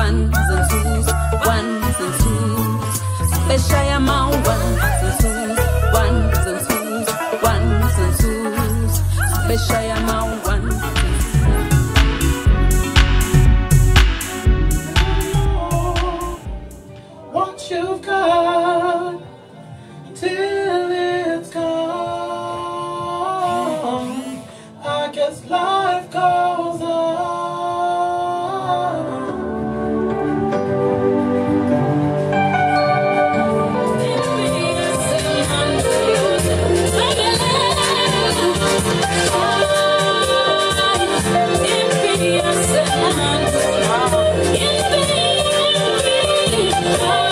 ones and twos, ones and twos. Special amount ones and twos, ones and twos, ones and twos. Special ones. What you've got till it's gone. I guess love. Oh.